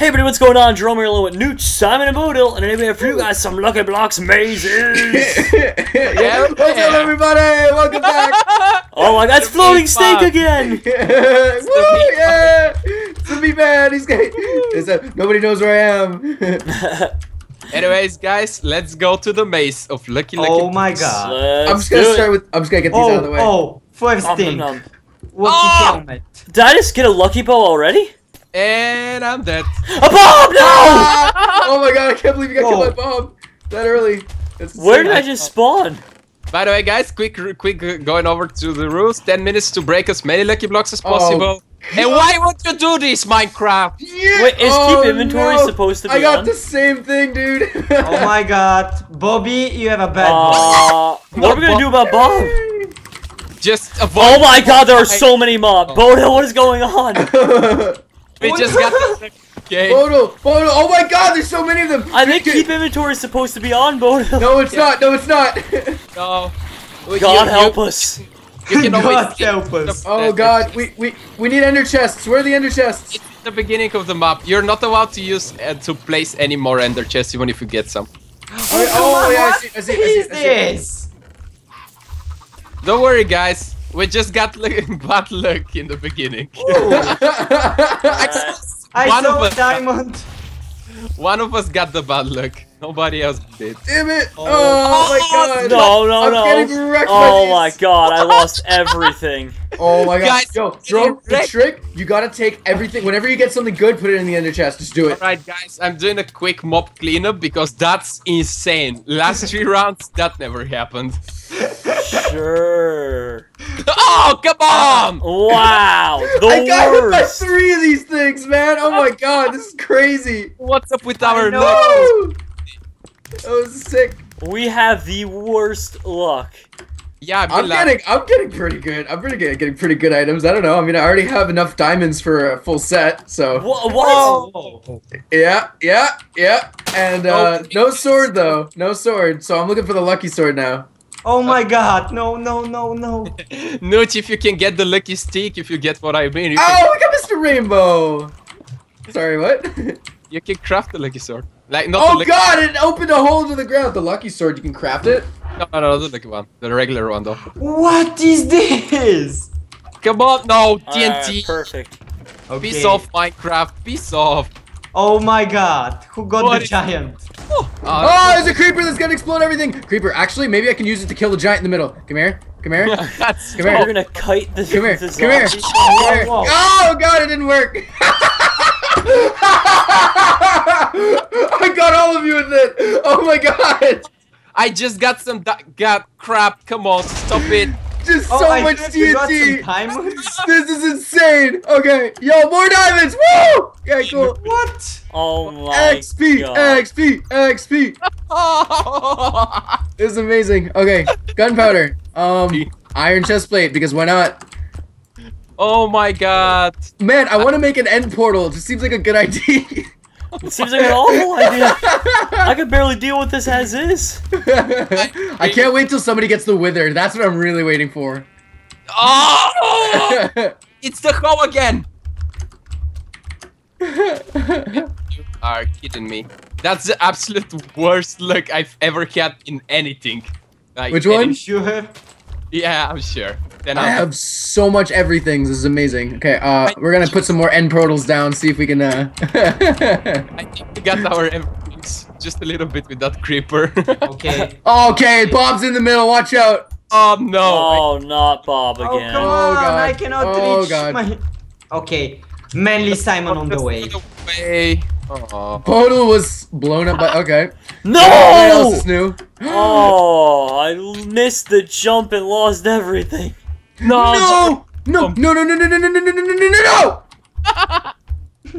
Hey everybody, what's going on? Jerome here along with Nooch, Simon, and Bodil, and today we have for you guys some Lucky Blocks mazes! yeah, what's up, everybody? Welcome back. oh my god, it's floating snake again! Woo, yeah! It's me, man. He's getting. A, nobody knows where I am. Anyways, guys, let's go to the maze of Lucky Lucky. Oh my god. Let's I'm just gonna start it. with. I'm just gonna get these out of the Oh, way. oh, first Nom, thing. nom, nom. Lucky Oh! helmet. Did I just get a Lucky Bow already? And I'm dead. A bomb! No! Ah! Oh my god! I can't believe you got Whoa. killed by bomb that early. Where did I just spawn? By the way, guys, quick, quick, going over to the rules. Ten minutes to break as many lucky blocks as Oh, possible. and why would you do this, Minecraft? Yeah. Wait, is oh, keep inventory no. supposed to be I got on? the same thing, dude. Oh my god. Bobby, you have a bad Uh, what are we gonna do about Bob? Just avoid. Oh my god, there are so many mobs! Bodo, what is going on? We just got the okay. Bodo, Bodo, oh my god, there's so many of them! I think keep inventory is supposed to be on, Bodo. No, it's not, no, it's not! No. We- God you- help you- us. You can God help us. oh god, we, we, we need ender chests, where are the ender chests? It's the beginning of the map. You're not allowed to use uh, to place any more ender chests, even if you get some. Oh, Come oh, on, yeah, I see, I see, I see, I see. this? Don't worry, guys. We just got like, bad luck in the beginning. I One saw of a us- diamond. One of us got the bad luck. Nobody else did. Damn it! Oh, oh my oh, god! No, no, I'm no. getting wrecked by Oh these. my god, I lost everything. Oh my god. Guys, Yo, getting Jerome, the trick, you gotta take everything. Whenever you get something good, put it in the ender chest. Just do it. Alright, guys, I'm doing a quick mob cleanup because that's insane. Last three rounds, that never happened. Sure. Oh, come on! Wow, the I got hit by worst. three of these things, man. Oh my god, this is crazy. What's up with our luck? That was sick. We have the worst luck. Yeah, I'm Bilal. getting, I'm getting pretty good. I'm pretty good getting pretty good items. I don't know. I mean, I already have enough diamonds for a full set, so Wha- What? Oh. yeah, yeah, yeah. And uh, Oh, no sword though, no sword. So I'm looking for the lucky sword now. Oh uh, my god. No, no, no, no. Nooch, if you can get the lucky stick, if you get what I mean, you, Oh, can, we got Mr. Rainbow. Sorry, what? you can craft the lucky sword. Like, not oh the lucky god, it opened a hole to the ground. The lucky sword, you can craft it. No, no, no, the lucky one. The regular one, though. What is this? Come on, no, Alright, TNT. perfect. Okay. Piece off, Minecraft. Piece off. Oh my god. Who got What the is- giant? Oh, Oh, there's a creeper that's gonna explode everything. Creeper, actually, maybe I can use it to kill the giant in the middle. Come here, come here, come that's Come here. We're gonna kite the, here, the come here, come here. whoa. Oh god, it didn't work. I got all of you with it. Oh my god, I just got some di- got crap. Come on, stop it. Just Oh, so I much think you got some TNT. This is insane. Okay, yo, more diamonds. Woo! Okay, cool. What? Oh my XP, god. XP, XP. XP! This is amazing. Okay, gunpowder. Um, iron chest plate because why not? oh my god. Man, I want to make an end portal. It just seems like a good idea. It seems like an awful idea. I could barely deal with this as is. I can't wait till somebody gets the wither. That's what I'm really waiting for. Oh! It's the hoe again. You are kidding me. That's the absolute worst luck I've ever had in anything. Like, Which any- one? Sure. Yeah, I'm sure. Then I I'll have so much everything. This is amazing. Okay, uh, we're gonna put some more end portals down. See if we can. Uh... I think we got our everything's just a little bit with that creeper. Okay. okay, Bob's in the middle. Watch out. oh no! Oh, not Bob Oh again. come Oh, on! God. I cannot Oh, reach God. my. Okay. Manly Simon on the way. way. Oh. Portal was blown up by. Okay. No! What else is new? Oh, I missed the jump and lost everything. No! No! No! No! No! No! No! No! No! No! No! No! No! No!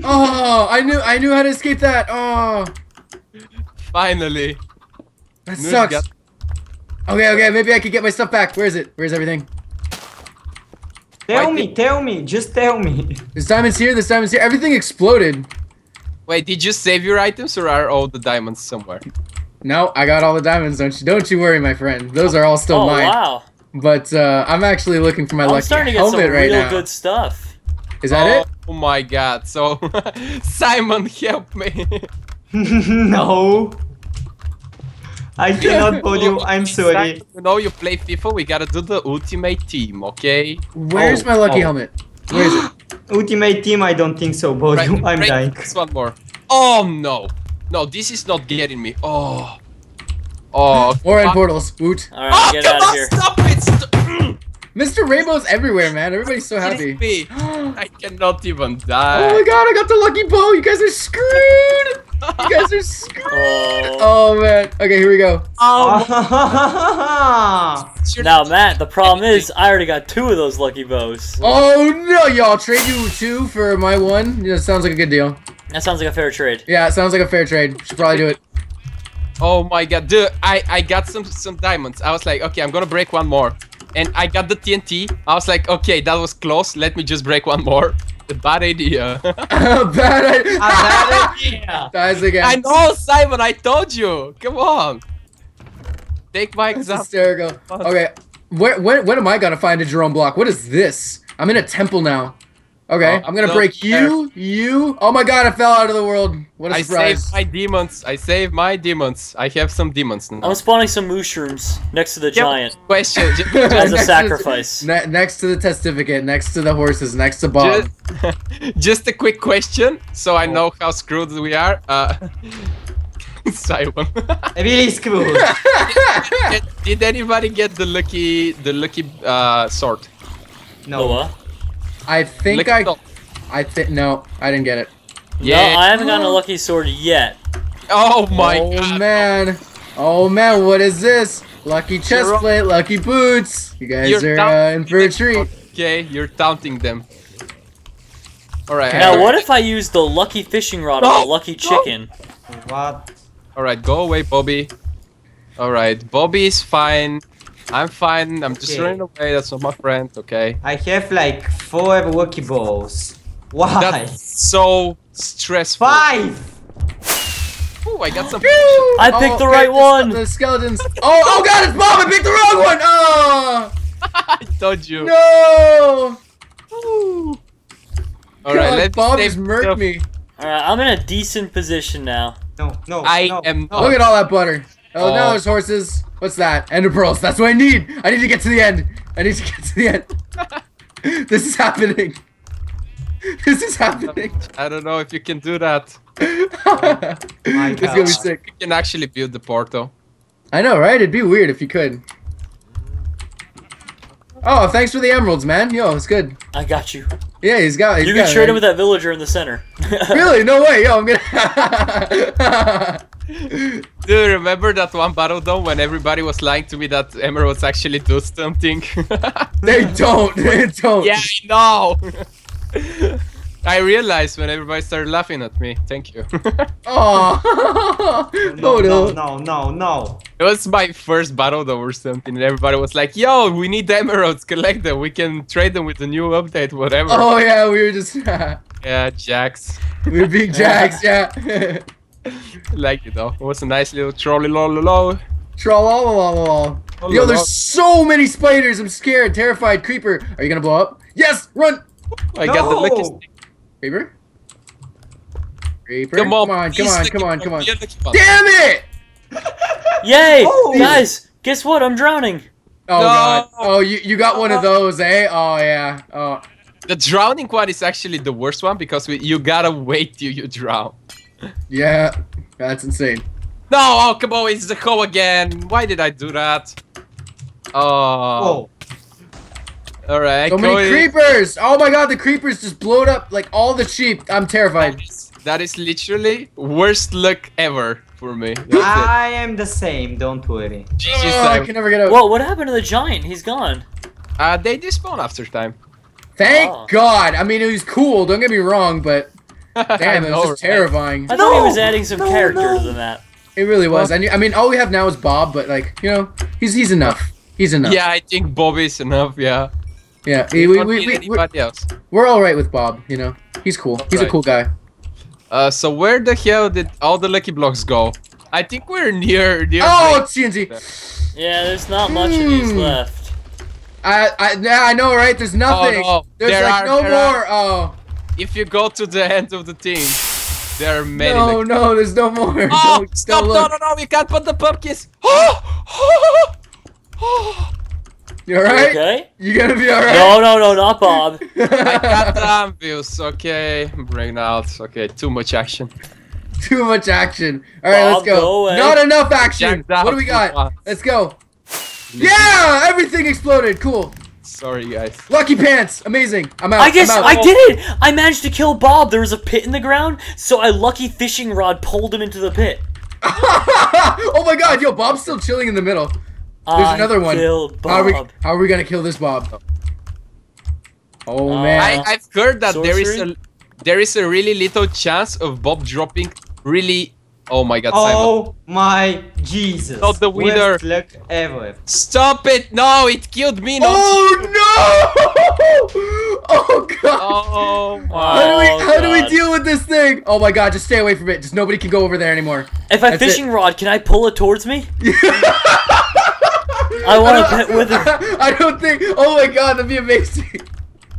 Oh, I knew I knew how to escape that. Oh, Finally. that Noob sucks. got- Okay, okay, maybe I could get my stuff back. Where is it? Where's everything? Tell Why me, did- tell me, just tell me. This diamond's here. This diamond's here. Everything exploded. Wait, did you save your items or are all the diamonds somewhere? No, I got all the diamonds. Don't you? Don't you worry, my friend. Those are all still oh mine. wow! But uh, I'm actually looking for my I'm lucky starting to get some helmet right real now. good stuff. Is that oh, it? Oh my god. So, Simon, help me. no. I cannot vote you. I'm sorry. Simon, You know you play FIFA, we gotta do the ultimate team, okay? Where's Oh, my lucky oh. helmet? Where is it? Ultimate team, I don't think so, vote you. I'm break dying. this one more. Oh no. No, this is not getting me. Oh. Oh. More in fuck. portals. Woot. All right, Oh, get come out of on, here. stop it! St- Mr. Rainbow's everywhere, man. Everybody's so happy. Me. I cannot even die. Oh my god, I got the lucky bow. You guys are screwed. You guys are screwed. Oh. Oh man. Okay, here we go. Oh, Now, Matt, the problem is I already got two of those lucky bows. Oh no, y'all trade you two for my one. Yeah, sounds like a good deal. That sounds like a fair trade. Yeah, it sounds like a fair trade. Should probably do it. oh my god, dude! I I got some some diamonds. I was like, okay, I'm gonna break one more, and I got the TNT. I was like, okay, that was close. Let me just break one more. The bad idea. a Bad idea. a bad idea. Dies again. I know, Simon. I told you. Come on. Take my That's example. hysterical. Okay, where, when, when am I gonna find a Jerome block? What is this? I'm in a temple now. Okay, Oh, I'm gonna no, break there. you, you. Oh my god, I fell out of the world. What a I surprise. I saved my demons. I saved my demons. I have some demons now. I'm spawning some mushrooms next to the Yeah, giant Question. as a Next to- sacrifice. Ne- next to the testificate, next to the horses, next to Bob. Just, just a quick question, so I know how screwed we are. Uh, Simon, Really screwed. did, did anybody get the lucky, the lucky uh, sword? No, No. what? I think Lucky I. I think no, I didn't get it. Yeah. No, I haven't gotten a lucky sword yet. Oh my oh god! man, oh man, what is this? Lucky chest plate, lucky boots. You guys You're are taunting uh, in for a them. treat. Okay, you're taunting them. All right. Now, what if I use the lucky fishing rod on No, the lucky no. chicken? What? All right, go away, Bobby. All right, Bobby's fine. I'm fine. I'm just running away. That's not my friend. Okay. I have like four lucky balls. Why? That's so stressful. Five! Ooh, I got some. I picked the oh, right okay, one. The, skeletons. Oh, oh god, it's Bob. I picked the wrong one. Oh I told you. no. All right, God, let's Bob save just murked me. Alright, I'm in a decent position now. No, no. I no, am no. Look at all that butter. Oh, Oh. Uh, now there's horses. What's that? Ender pearls. That's what I need. I need to get to the end. I need to get to the end. this is happening. This is happening. I don't know if you can do that. My it's gonna be sick. You can actually build the portal. I know, right? It'd be weird if you could. Oh, thanks for the emeralds, man. Yo, it's good. I got you. Yeah, he's got. He's You got can it, trade man. him with that villager in the center. Really? No way. Yo, I'm gonna. Do you remember that one battle though when everybody was lying to me that emeralds actually do something? they don't. They don't. yeah, I know. I realized when everybody started laughing at me. Thank you. Oh. No, no, no. no, no, no. it was my first battle though or something, and everybody was like, "Yo, we need the emeralds. Collect them. We can trade them with the new update, whatever." Oh yeah, we were just. Yeah, Jax. we were big jacks. Yeah. like it though. It was a nice little trolley lol Troll. Yo, there's so many spiders. I'm scared, terrified. Creeper, are you gonna blow up? Yes, run. I got the lucky stick. Creeper. Creeper. Come on, come on, come on, come on, come on. be a lucky one. Damn it! Yay! Oh! Guys, guess what? I'm drowning. Oh No. god. Oh, you you got one of those, eh? Oh yeah. Oh. The drowning one is actually the worst one because we, you gotta wait till you drown. Yeah. That's insane. No, oh come on, it's the hoe again. Why did I do that? Oh, Oh, all right. So many creepers! Oh my god, the creepers just blowed up like all the sheep. I'm terrified. That is, that is literally worst luck ever for me. That's I am the same, don't worry. it. GG Oh, I can never get out. Whoa, what happened to the giant? He's gone. Uh, they despawn after time. Thank Oh. God. I mean, it was cool. Don't get me wrong, but damn, I it was just right? terrifying. I thought he was adding some No, character no. to the map. It really was. I, knew, I mean, all we have now is Bob, but like, you know, he's he's enough. He's enough. Yeah, I think Bobby's enough. Yeah. Yeah. We, We, we, don't we, need we, we're, anybody else. we're all right with Bob. You know, he's cool. He's a cool guy. Uh, so where the hell did all the lucky blocks go? I think we're near near. Oh, break- it's TNT. Yeah, there's not much of these Hmm. left. I, I, yeah, I know, right? There's nothing. no. There's There like are- no there more. are- Oh. If you go to the end of the team, there are many. No, like- no, there's no more. Oh, Don't- stop! No, no, no! We can't put the pumpkins. Oh, oh, oh, You alright? Okay. You gonna be alright? No, no, no, not Bob. I got the ambience. Okay, bring out. Okay, too much action. Too much action. Alright, let's go. go. Not enough action. Jacked What do we got? Let's go. Yeah! Everything exploded. Cool. Sorry, guys. Lucky pants. Amazing. I'm out. I guess I'm out. I did it. I managed to kill Bob. There was a pit in the ground, so I lucky fishing rod pulled him into the pit. oh my god, yo, Bob's still chilling in the middle. There's I another one. Killed How are we how are we gonna kill this Bob? Oh Uh, man. I, I've heard that there is a there is a really little chance of Bob dropping really. Oh my God, Simon! Oh my Jesus. Not the winner. Worst luck ever. Stop it! No, it killed me. Not Oh you. no! Oh god! Oh How my! do we how do we deal with this thing? Oh my god, just stay away from it. Just nobody can go over there anymore. If I That's it. fishing rod, can I pull it towards me? I want to bet with it. I don't think. Oh my god, that'd be amazing.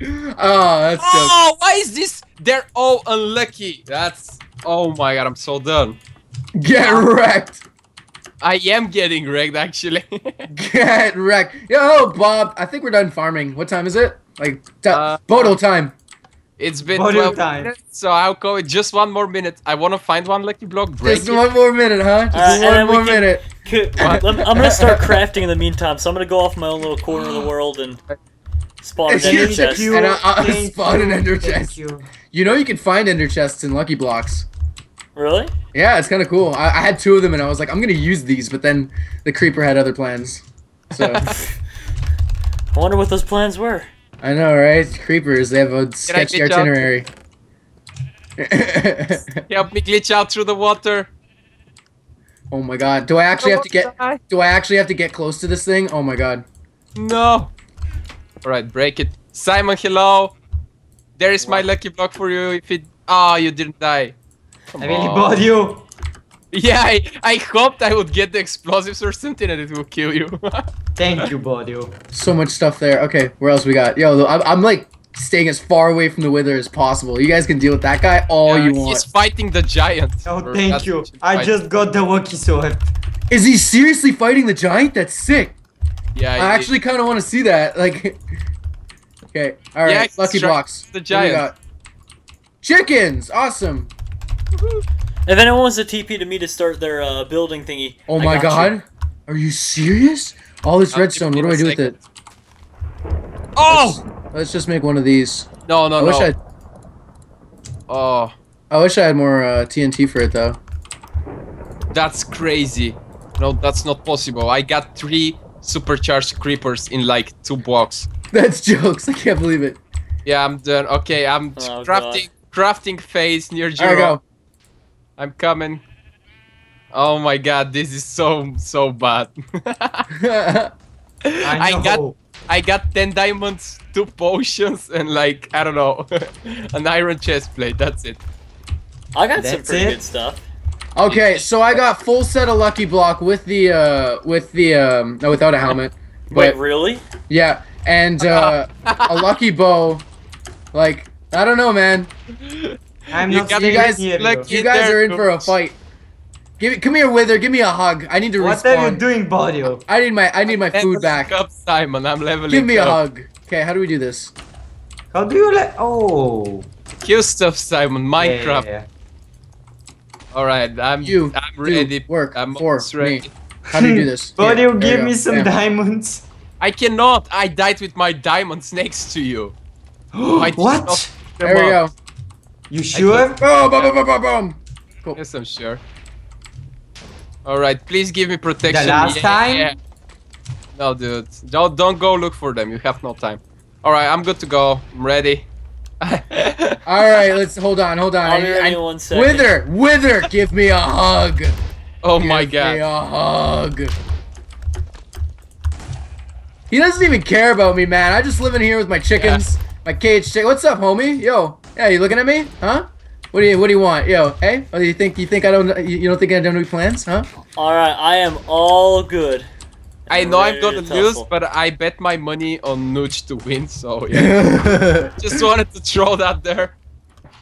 Oh, that's so. Oh, why is this? They're all unlucky. That's. Oh my God, I'm so done. Get wrecked. I am getting wrecked actually. Get wrecked. Yo, Bob. I think we're done farming. What time is it? Like t- Uh, Bodil time. it's been What 12 time? minutes, so I'll go with just one more minute. I want to find one lucky block. Break Just it. one more minute, huh? Just Alright, and one more can- minute. Could- I'm, I'm gonna start crafting in the meantime, so I'm gonna go off my own little corner of the world and spawn an ender chest. you. And I- I'll Thank spawn an ender chest. you. You know you can find ender chests in Lucky Blocks. Really? Yeah, it's kind of cool. I, I had two of them, and I was like, I'm gonna use these, but then the creeper had other plans. So I wonder what those plans were. I know, right? Creepers, they have a sketchy itinerary. Help me glitch out through the water. oh my god, do I actually have to get? Die. Do I actually have to get close to this thing? Oh my god. No. Alright, break it. Simon, hello. There is my lucky block for you. If it. Oh, you didn't die. Come I really on. bought you. Yeah, I, I hoped I would get the explosives or something and it will kill you. Thank you, bought you. So much stuff there. Okay, where else we got? Yo, I'm, I'm like staying as far away from the wither as possible. You guys can deal with that guy all Yeah, you want. He's fighting the giant. Oh, Or thank you. I fight. just got the lucky sword. Is he seriously fighting the giant? That's sick. Yeah, I he- actually kind of want to see that. Like, okay, all right, Yeah, lucky try- blocks. the What we giant. got? Chickens, awesome. If anyone wants to TP to me to start their uh, building thingy, Oh I my got god, you. are you serious? All this I'll redstone. What do I do with it? Oh! Let's just make one of these. No, no, I no. wish I. Oh, I wish I had more uh, TNT for it though. that's crazy. No, that's not possible. I got three supercharged creepers in like two blocks. That's jokes. I can't believe it. Yeah, I'm done. Okay, I'm Oh, crafting crafting phase near There we zero. Go. I'm coming. Oh my god, this is so so bad. I, I got- I got 10 diamonds, 2 potions, and like, I don't know, an iron chest plate. That's it. I got some pretty it? good stuff. okay, so I got full set of lucky block with the uh with the um no without a helmet. Wait, But really? yeah, and uh a lucky bow. Like I don't know, man. I'm You not got- staying you guys- near like, you. You guys there, are in for a fight. Give me, come here, Wither. Give me a hug. I need to What respawn. are you doing, Bodio? I need my I need my food back. Up, Simon, I'm leveling up. Give me a hug. Okay, how do we do this? How do you like? Oh, Kill stuff, Simon. Minecraft. Yeah. All right, I'm You I'm do ready. work I'm for almost ready. me. How do you do this? Bodio, Here, give me go. some Bam. diamonds. I cannot. I died with my diamonds next to you. Why did you what? There we go. You sure? Oh, boom, boom, boom, boom, boom, boom. Yes, I'm sure. All right, please give me protection. The last Yeah, time? yeah. No, dude, don't don't go look for them. You have no time. All right, I'm good to go. I'm ready. All right, let's hold on, hold on. I'll I- be I- ready one second. Wither, Wither, give me a hug. oh my god. Give me a hug. He doesn't even care about me, man. I just live in here with my chickens, my cage chick. What's up, homie? Yo, yeah, you looking at me? Huh? What do you What do you want? Yo, hey? Oh, you think you think I don't you you don't think I don't have any plans? Huh? All right, I am all good. I know I'm Ready gonna lose, but I bet my money on Nooch to win. So yeah, just wanted to throw that there.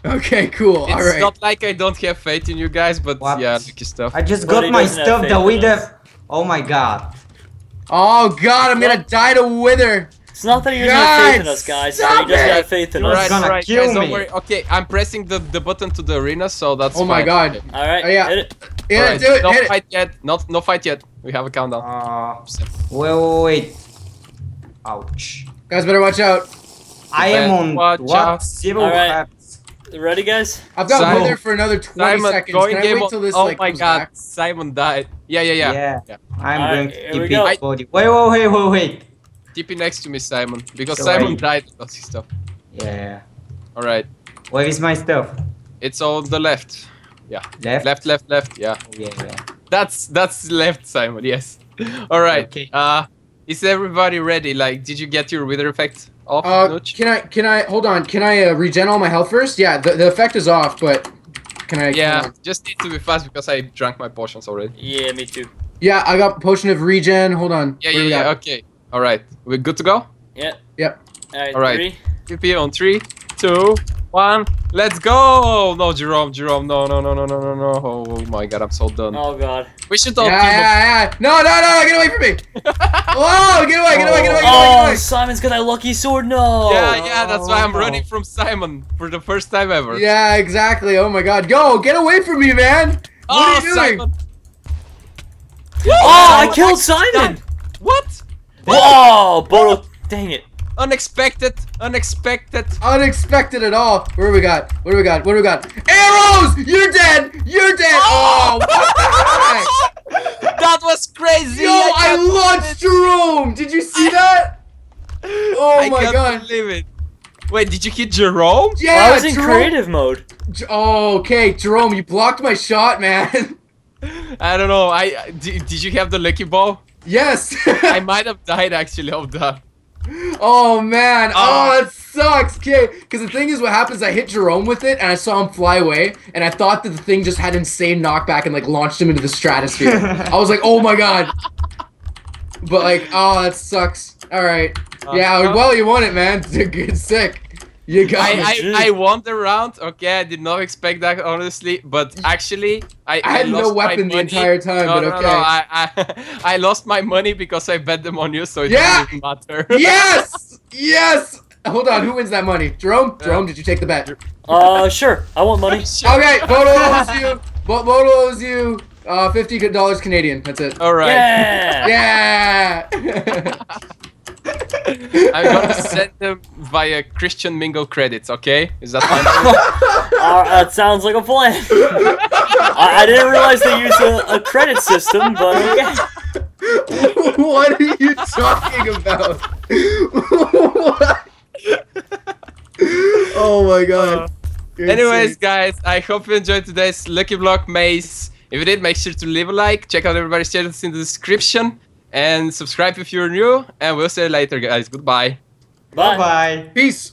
okay, cool. It's All right. not like I don't have faith in you guys, but What? yeah, lucky stuff. I just got my stuff. faith The in wither. Oh my god. Oh god, I'm gonna die to wither. It's not that he doesn't have faith in us, guys. stop But he doesn't it! have faith in You're us. Right, gonna right, kill guys, don't me. worry. Okay, I'm pressing the, the button to the arena, so that's Oh my fine. God. All right, Oh, yeah. hit it. Yeah, Alright, do it. No hit it. fight yet. Not no fight yet. We have a countdown. Uh, wait, wait, wait. Ouch. Guys, better watch out. I am on Watch what? out. Zero Alright. Ready, guys? I've got Simon. wither for another 20 Simon, seconds. going Can I wait till this Oh like my god, back? Simon died. Yeah, yeah, yeah. Yeah. Yeah. I'm Alright, going here to we TP go. his body. Wait, wait, wait, wait, wait. TP next to me, Simon, because So Simon I- died. That's his stuff. Yeah. All right, Where is my stuff? it's on the left. Yeah. Left? Left, left, left. Yeah, yeah, yeah. that's that's left, Simon. Yes. All right. Okay. Uh, is everybody ready? Like, did you get your wither effect off, Uh, Nooch? can I, can I, hold on, can I uh, regen all my health first? Yeah, the, the effect is off, but can I? Yeah, can I- just need to be fast because I drank my potions already. Yeah, me too. Yeah, I got potion of regen. Hold on. Yeah, What do yeah, yeah. got? Okay. All right, we're good to go. Yep. Yep. All right. All right. Three. TP on three, two, one. Let's go! No, Jerome, Jerome, no, no, no, no, no, no, no. Oh my god, I'm so done. Oh god. We should all team up. yeah, yeah. No, no, no, get away from me. Whoa, get away, get away, get away, get away, Oh, get Simon's got that lucky sword. No. Yeah, yeah, that's why I'm Oh. running from Simon for the first time ever. Yeah, exactly. Oh my god. Go, get away from me, man. What oh, are you doing? Simon. Oh, I killed Simon. What? Oh, Bodo. Dang it. Unexpected, unexpected. Unexpected at all. What do we got? What do we got? What do we got? Arrows! You're dead! You're dead! Oh, oh what the heck? that was crazy. Yo, I can't launched Jerome! Did you see that? Oh I my can't god. believe it. Wait, did you hit Jerome? Yeah, I was in Jerome- creative mode. J- Oh, okay, Jerome, you blocked my shot, man. I don't know. I I- did, did you have the lucky ball? Yes. I might have died actually of that. oh man. Oh. Oh, that sucks. Okay, because the thing is, what happens? I hit Jerome with it, and I saw him fly away, and I thought that the thing just had insane knockback and like launched him into the stratosphere. I was like, oh my god. But like, oh, that sucks. All right. Uh, yeah. Well, you won it, man. Good, sick. You got. I, Jeez. I, I won the round. Okay, I did not expect that honestly, but actually, I I had no lost my weapon the entire time, no, but no, no, okay. No, I, I, I lost my money because I bet them on you, so it Yeah! doesn't matter. yes. Yes. Hold on. Who wins that money? Jerome. Jerome, did you take the bet? Uh, sure. I want money. Sure. Okay, Bodo owes you. Bo- Bodo owes you uh, fifty dollars Canadian. That's it. All right. Yeah. Yeah. I'm gonna send them via Christian Mingle credits. Okay, is that fine? Uh, that sounds like a plan. I, I didn't realize they use a, a credit system, but okay. what are you talking about? what? oh my god. You're Anyways, insane. guys, I hope you enjoyed today's Lucky Block Maze. If you did, make sure to leave a like. Check out everybody's channels in the description. And subscribe if you're new. And we'll see you later, guys. Goodbye. Bye. Bye. peace.